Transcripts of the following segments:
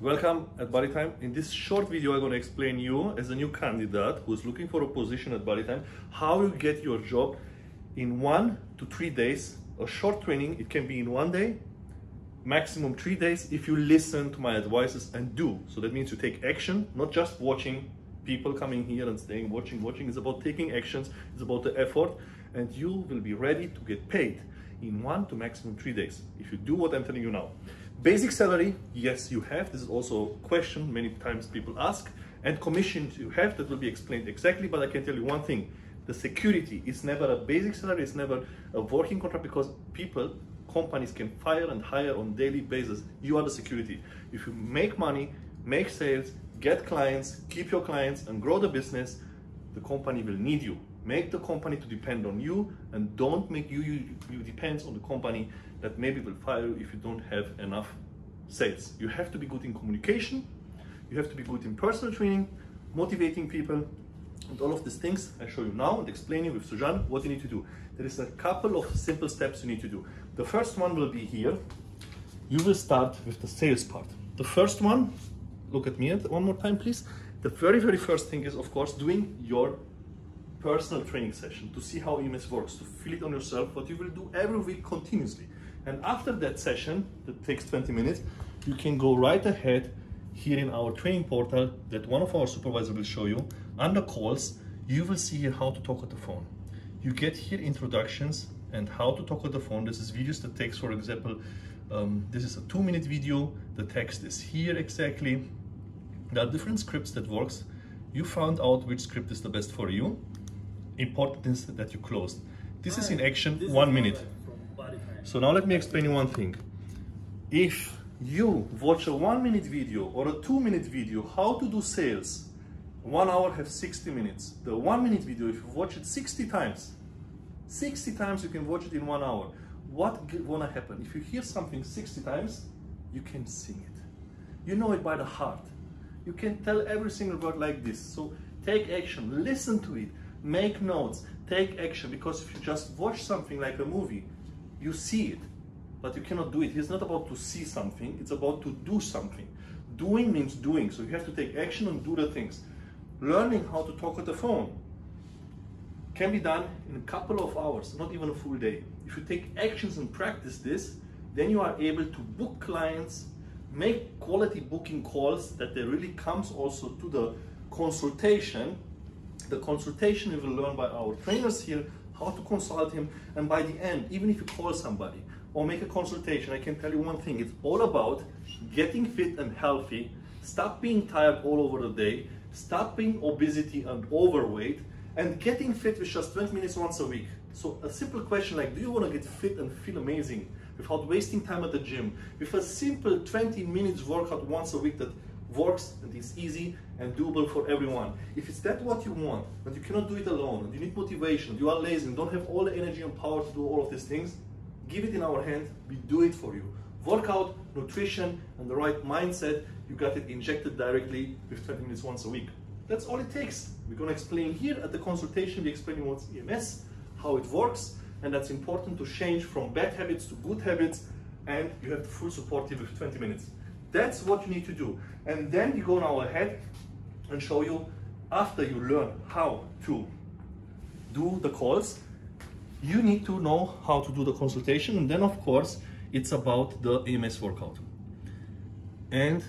Welcome at Bodytime. In this short video, I'm going to explain you as a new candidate who's looking for a position at Bodytime, how you get your job in one to three days. A short training, it can be in one day, maximum three days if you listen to my advices and do. So that means you take action, not just watching people coming here and staying, watching, watching. It's about taking actions, it's about the effort, and you will be ready to get paid in one to maximum three days if you do what I'm telling you now. Basic salary, yes, you have. This is also a question many times people ask. And commissions you have, that will be explained exactly, but I can tell you one thing. The security is never a basic salary, it's never a working contract because people, companies can fire and hire on daily basis. You are the security. If you make money, make sales, get clients, keep your clients and grow the business, the company will need you. Make the company to depend on you and don't make you, you, you depend on the company that maybe will fire you if you don't have enough sales. You have to be good in communication, you have to be good in personal training, motivating people, and all of these things I show you now and explain you with Suzanne what you need to do. There is a couple of simple steps you need to do. The first one will be here. You will start with the sales part. The first one, look at me one more time, please. The very, very first thing is, of course, doing your personal training session to see how EMS works, to feel it on yourself, what you will do every week continuously. And after that session, that takes 20 minutes, you can go right ahead here in our training portal that one of our supervisors will show you. Under calls, you will see here how to talk on the phone. You get here introductions and how to talk on the phone. This is videos that takes, for example, um, this is a two minute video. The text is here exactly. There are different scripts that works. You found out which script is the best for you. Important is that you closed. This is in action, one minute. So now let me explain you one thing. If you watch a one minute video or a two minute video, how to do sales, one hour have 60 minutes. The one minute video, if you watch it 60 times, 60 times you can watch it in one hour. What gonna happen? If you hear something 60 times, you can sing it. You know it by the heart. You can tell every single word like this. So take action, listen to it, make notes, take action. Because if you just watch something like a movie, you see it, but you cannot do it. It's not about to see something, it's about to do something. Doing means doing, so you have to take action and do the things. Learning how to talk on the phone can be done in a couple of hours, not even a full day. If you take actions and practice this, then you are able to book clients, make quality booking calls that they really comes also to the consultation. The consultation you will learn by our trainers here, how to consult him, and by the end, even if you call somebody or make a consultation, I can tell you one thing, it's all about getting fit and healthy, stop being tired all over the day, stopping obesity and overweight, and getting fit with just 20 minutes once a week. So a simple question like, do you want to get fit and feel amazing without wasting time at the gym? With a simple 20 minutes workout once a week that works and is easy and doable for everyone. If it's that what you want, but you cannot do it alone, and you need motivation, you are lazy and don't have all the energy and power to do all of these things, give it in our hand, we do it for you. Workout, nutrition, and the right mindset, you got it injected directly with 20 minutes once a week. That's all it takes. We're gonna explain here at the consultation, we explain what's EMS, how it works, and that's important to change from bad habits to good habits, and you have the full support here with 20 minutes. That's what you need to do. And then we go now ahead and show you after you learn how to do the calls, you need to know how to do the consultation and then of course it's about the EMS workout. And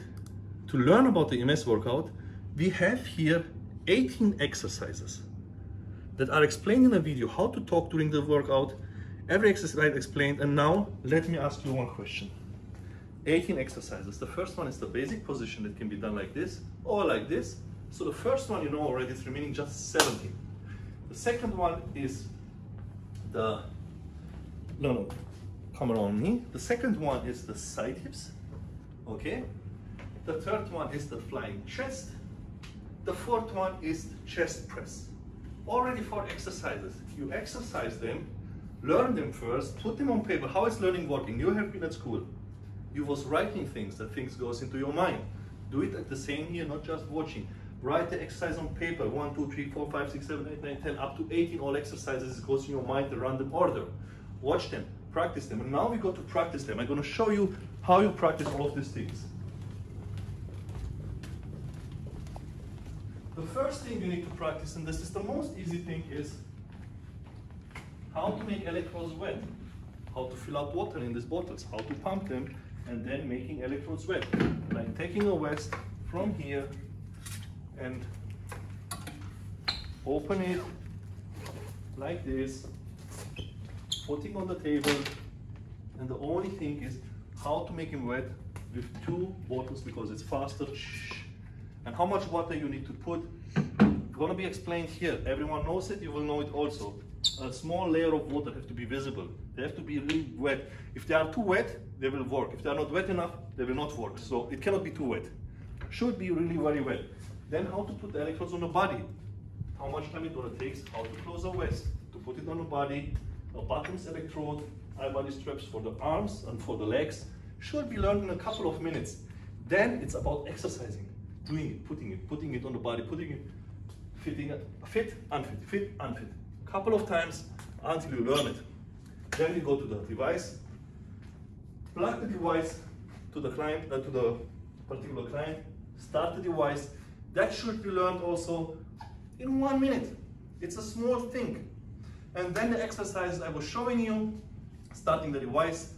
to learn about the EMS workout, we have here 18 exercises that are explained in a video how to talk during the workout. Every exercise explained and now let me ask you one question. 18 exercises. The first one is the basic position that can be done like this or like this. So the first one you know already, it's remaining just 17. The second one is the, no, no, come around me. The second one is the side hips, okay? The third one is the flying chest. The fourth one is the chest press. Already four exercises. You exercise them, learn them first, put them on paper. How is learning working? You have been at school. You was writing things, that things goes into your mind. Do it at the same here, not just watching. Write the exercise on paper, one, two, three, four, five, six, seven, eight, nine, ten, up to 18 all exercises goes in your mind in random order. Watch them, practice them. And now we go to practice them. I'm gonna show you how you practice all of these things. the first thing you need to practice, and this is the most easy thing, is how to make electrodes wet, how to fill out water in these bottles, how to pump them, and then making electrodes wet. Like taking a vest from here and open it like this, putting on the table, and the only thing is how to make him wet with two bottles because it's faster. And how much water you need to put, gonna be explained here. Everyone knows it, you will know it also. A small layer of water have to be visible. They have to be really wet. If they are too wet, they will work. If they are not wet enough, they will not work. So it cannot be too wet. Should be really very wet. Then how to put the electrodes on the body. How much time it gonna take, how to close the vest, to put it on the body, a buttons electrode, eye body straps for the arms and for the legs, should be learned in a couple of minutes. Then it's about exercising, doing it, putting it, putting it on the body, putting it, fitting it, fit, unfit, fit, unfit. Couple of times until you learn it. Then you go to the device, plug the device to the client, uh, to the particular client, start the device. That should be learned also in one minute. It's a small thing. And then the exercise I was showing you, starting the device,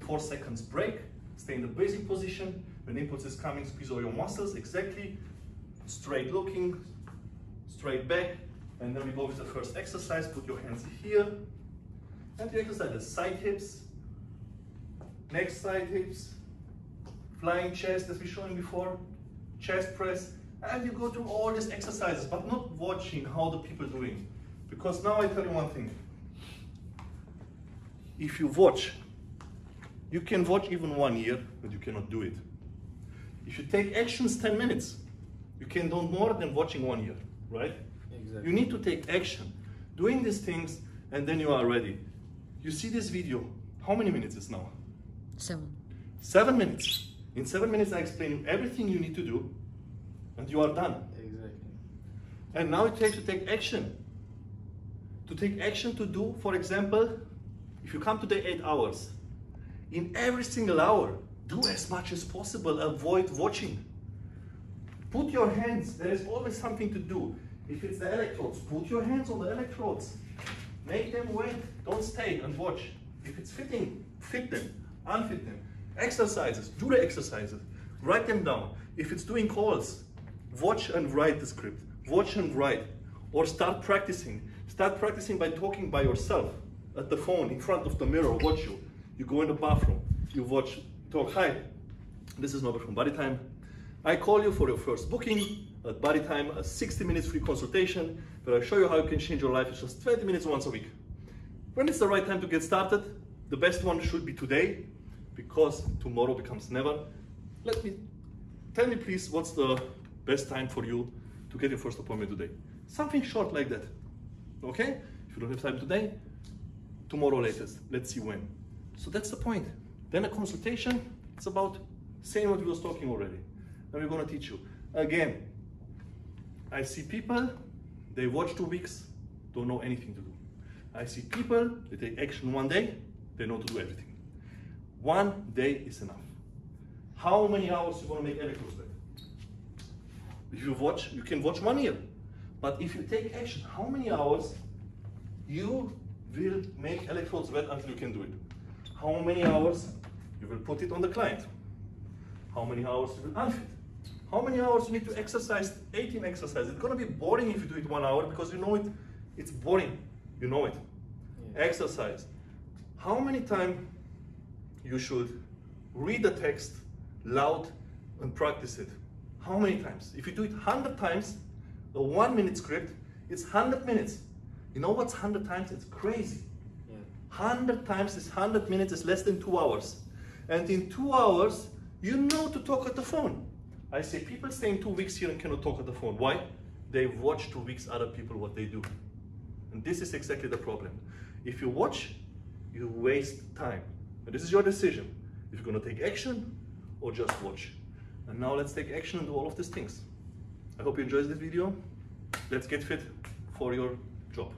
four seconds break, stay in the basic position. When impulse is coming, squeeze all your muscles, exactly. Straight looking, straight back. And then we go with the first exercise, put your hands here. And the exercise is side hips, next side hips, flying chest as we showed you before, chest press, and you go through all these exercises, but not watching how the people doing. Because now I tell you one thing. If you watch you can watch even one year, but you cannot do it. If you take actions 10 minutes, you can do more than watching one year, right? Exactly. You need to take action, doing these things, and then you are ready. You see this video, how many minutes is now? Seven. Seven minutes. In seven minutes, I explain you everything you need to do, and you are done. Exactly. And now it takes to take action. To take action to do, for example, if you come today eight hours, in every single hour. Do as much as possible, avoid watching. Put your hands, there is always something to do. If it's the electrodes, put your hands on the electrodes. Make them wet, don't stay and watch. If it's fitting, fit them, unfit them. Exercises, do the exercises, write them down. If it's doing calls, watch and write the script. Watch and write. Or start practicing. Start practicing by talking by yourself at the phone in front of the mirror, watch you. You go in the bathroom, you watch, talk, hi, this is Norbert from Body Time. I call you for your first booking at body time, a 60 minutes free consultation where I show you how you can change your life in just 20 minutes once a week. When is the right time to get started? The best one should be today because tomorrow becomes never. Let me, tell me please what's the best time for you to get your first appointment today? Something short like that, okay? If you don't have time today, tomorrow latest, let's see when. So that's the point. Then a consultation, it's about saying what we was talking already. And we're gonna teach you. Again, I see people, they watch two weeks, don't know anything to do. I see people, they take action one day, they know to do everything. One day is enough. How many hours you gonna make electrodes wet? If you watch, you can watch one year. But if you take action, how many hours you will make electrodes wet until you can do it? how many hours you will put it on the client, how many hours you will unfit, how many hours you need to exercise 18 exercises. It's gonna be boring if you do it one hour because you know it, it's boring, you know it. Yeah. Exercise. How many times you should read the text loud and practice it? How many times? If you do it 100 times, a one minute script, it's 100 minutes. You know what's 100 times? It's crazy. 100 times is 100 minutes is less than two hours. And in two hours, you know to talk at the phone. I say people staying two weeks here and cannot talk on the phone. Why? They watch two weeks other people what they do. And this is exactly the problem. If you watch, you waste time. And this is your decision. If you're gonna take action or just watch. And now let's take action and do all of these things. I hope you enjoyed this video. Let's get fit for your job.